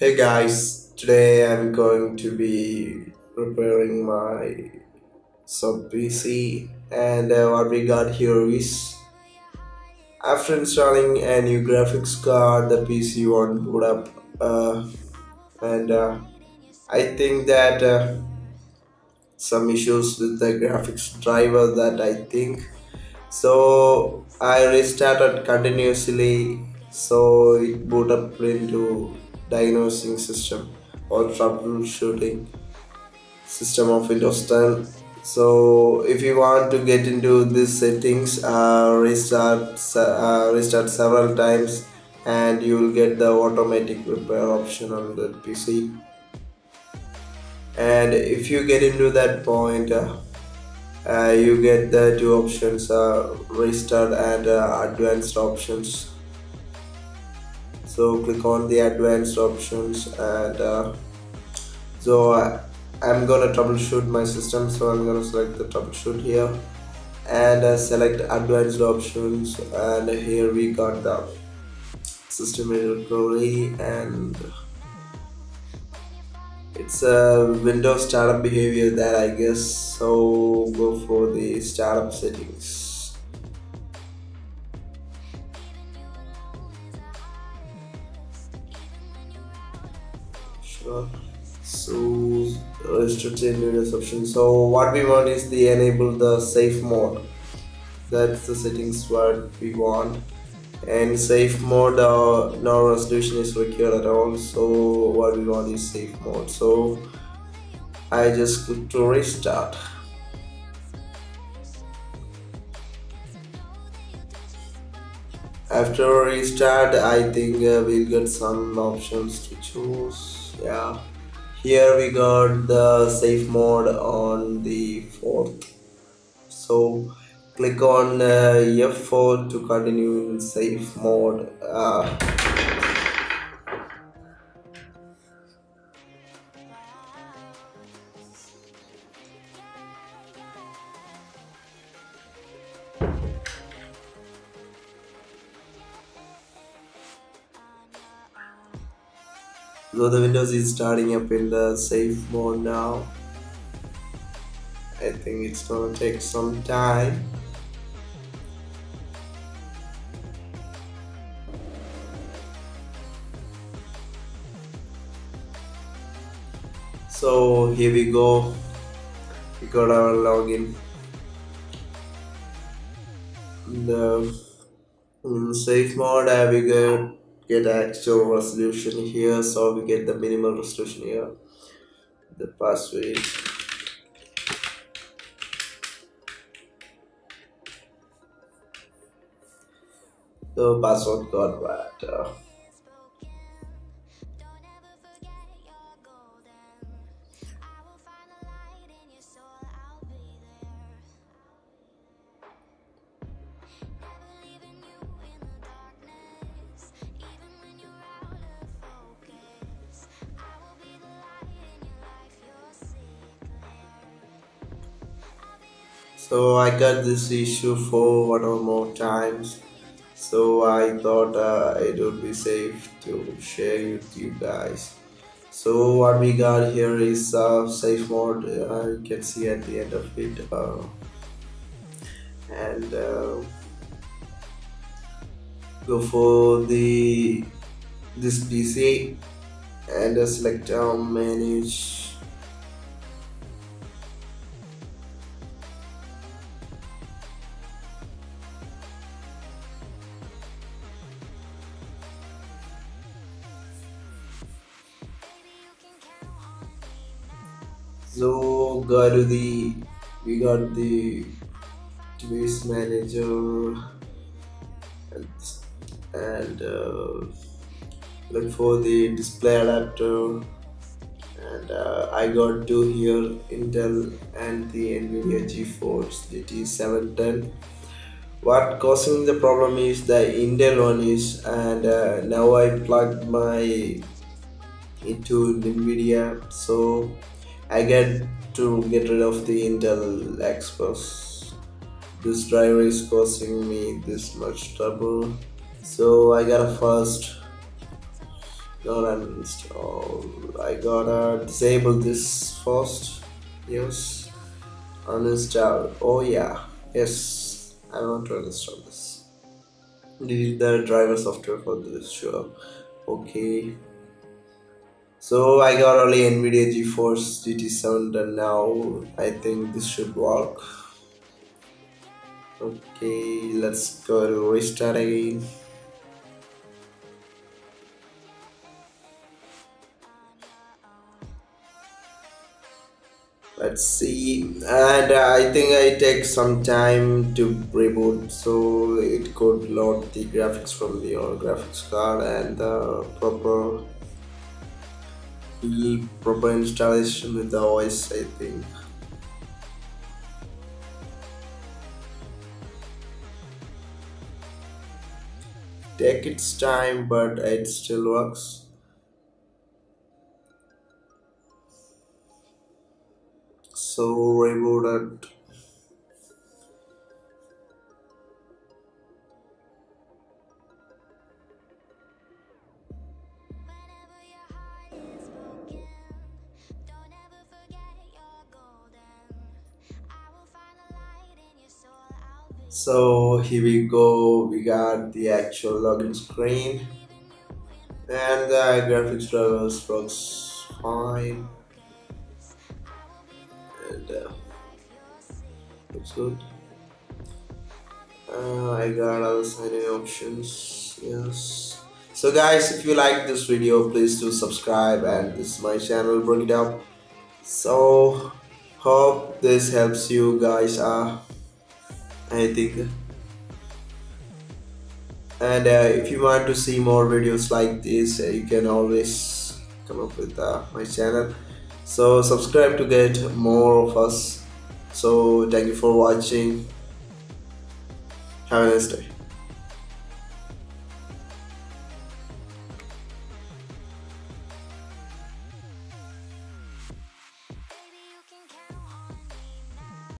Hey guys, today I'm going to be repairing my sub PC and uh, what we got here is after installing a new graphics card the PC won't boot up uh, and uh, I think that uh, some issues with the graphics driver that I think. So I restarted continuously so it boot up into diagnosing system or troubleshooting system of Windows 10. So if you want to get into these settings, uh, restart uh, restart several times, and you will get the automatic repair option on the PC. And if you get into that point, uh, uh, you get the two options: uh, restart and uh, advanced options so click on the advanced options and uh, so I, I'm gonna troubleshoot my system. So I'm gonna select the troubleshoot here and uh, select advanced options. And here we got the system recovery and it's a Windows startup behavior that I guess. So go for the startup settings sure. So restricted Windows option so what we want is the enable the safe mode. That's the settings what we want. And safe mode uh, no resolution is required at all. So what we want is safe mode. So I just click to restart. After restart I think uh, we'll get some options to choose yeah. Here we got the safe mode on the fourth. So click on uh, F4 to continue in safe mode. Uh, so the windows is starting up in the safe mode now I think it's gonna take some time. So here we go. We got our login. The in safe mode I we get get actual resolution here so we get the minimal resolution here. The password. The password got bad so I got this issue for one or more times. So I thought uh, it would be safe to share with you guys. So what we got here is uh, safe mode uh, you can see at the end of it uh, and uh, go for the this PC and uh, select um, manage so the we got the device manager and, and uh, look for the display adapter. And uh, I got two here Intel and the Nvidia GeForce GT 710 what causing the problem is the Intel one is and uh, now I plugged my into Nvidia. So I get to get rid of the Intel Express. This driver is causing me this much trouble. So I gotta first not uninstall. I gotta disable this first yes uninstall. Oh yeah. Yes. I want to uninstall this. Delete the driver software for this sure okay so I got only NVIDIA GeForce GT 710 now. I think this should work. Okay let's go to restart again. Let's see. And i think i take some time to reboot so it could load the graphics from your graphics card and the proper proper installation with the OS I think. Take its time but it still works. So reboot it so here we go. We got the actual login screen. And the graphics drivers works fine. And uh, looks good. Uh, I got other signing options. Yes. So guys if you like this video please do subscribe and this is my channel bring it up. So hope this helps you guys uh I think and uh, if you want to see more videos like this uh, you can always come up with uh, my channel. So subscribe to get more of us. So thank you for watching. Have a nice day